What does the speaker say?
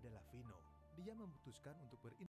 adalah vino. Dia memutuskan untuk berinvestasi